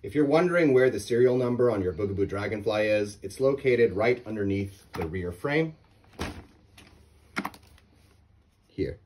If you're wondering where the serial number on your Bugaboo Dragonfly is, it's located right underneath the rear frame. Here.